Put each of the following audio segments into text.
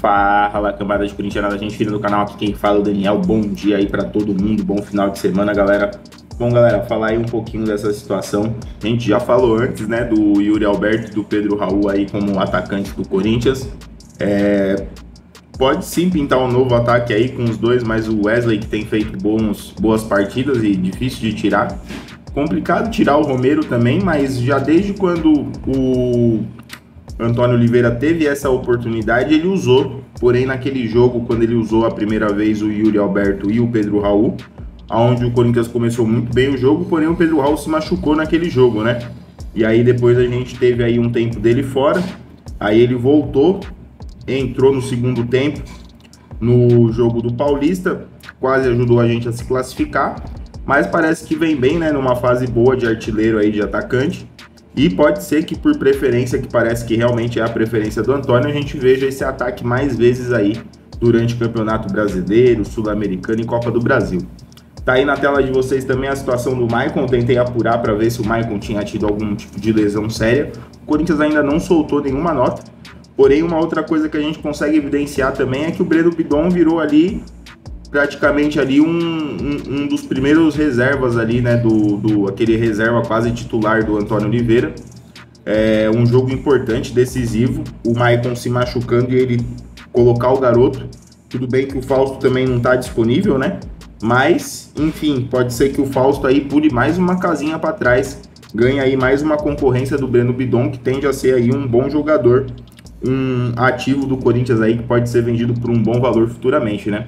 Fala, cambada de corintiana da gente, filho do canal, aqui quem fala o Daniel. Bom dia aí para todo mundo, bom final de semana, galera. Bom, galera, falar aí um pouquinho dessa situação. A gente já falou antes, né, do Yuri Alberto e do Pedro Raul aí como atacantes do Corinthians. É... Pode sim pintar um novo ataque aí com os dois, mas o Wesley que tem feito bons, boas partidas e difícil de tirar. Complicado tirar o Romero também, mas já desde quando o Antônio Oliveira teve essa oportunidade, ele usou. Porém, naquele jogo, quando ele usou a primeira vez o Yuri Alberto e o Pedro Raul, onde o Corinthians começou muito bem o jogo, porém o Pedro Raul se machucou naquele jogo, né? E aí depois a gente teve aí um tempo dele fora, aí ele voltou, entrou no segundo tempo no jogo do Paulista, quase ajudou a gente a se classificar, mas parece que vem bem, né, numa fase boa de artilheiro aí de atacante. E pode ser que por preferência, que parece que realmente é a preferência do Antônio, a gente veja esse ataque mais vezes aí durante o Campeonato Brasileiro, Sul-Americano e Copa do Brasil. Tá aí na tela de vocês também a situação do Maicon, tentei apurar para ver se o Maicon tinha tido algum tipo de lesão séria. O Corinthians ainda não soltou nenhuma nota. Porém, uma outra coisa que a gente consegue evidenciar também é que o Breno Bidon virou ali praticamente ali um, um, um, dos primeiros reservas ali, né, do, do aquele reserva quase titular do Antônio Oliveira. É um jogo importante, decisivo. O Maicon se machucando e ele colocar o garoto. Tudo bem que o Fausto também não está disponível, né? Mas, enfim, pode ser que o Fausto aí pule mais uma casinha para trás, ganhe aí mais uma concorrência do Breno Bidon, que tende a ser aí um bom jogador, um ativo do Corinthians aí que pode ser vendido por um bom valor futuramente, né?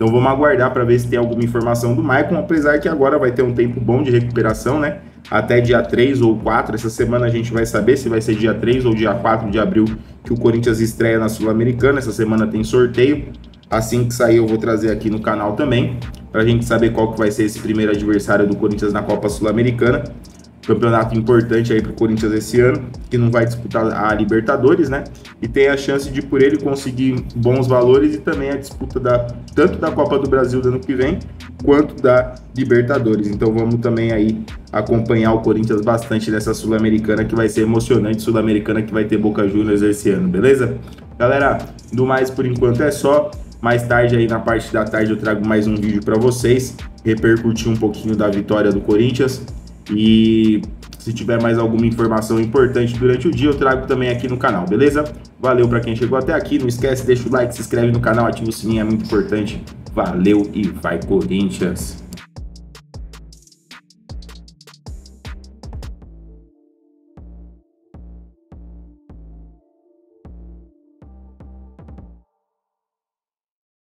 Então vamos aguardar para ver se tem alguma informação do Maicon, apesar que agora vai ter um tempo bom de recuperação, né? Até dia 3 ou 4. Essa semana a gente vai saber se vai ser dia 3 ou dia 4 de abril que o Corinthians estreia na Sul-Americana. Essa semana tem sorteio. Assim que sair eu vou trazer aqui no canal também, para a gente saber qual que vai ser esse primeiro adversário do Corinthians na Copa Sul-Americana campeonato importante aí para o Corinthians esse ano, que não vai disputar a Libertadores, né? E tem a chance de por ele conseguir bons valores e também a disputa da tanto da Copa do Brasil do ano que vem, quanto da Libertadores. Então vamos também aí acompanhar o Corinthians bastante nessa Sul-Americana que vai ser emocionante, Sul-Americana que vai ter Boca Juniors esse ano, beleza? Galera, do mais por enquanto é só. Mais tarde aí na parte da tarde eu trago mais um vídeo para vocês, repercutir um pouquinho da vitória do Corinthians e se tiver mais alguma informação importante durante o dia, eu trago também aqui no canal, beleza? Valeu para quem chegou até aqui. Não esquece, deixa o like, se inscreve no canal, ativa o sininho, é muito importante. Valeu e vai Corinthians!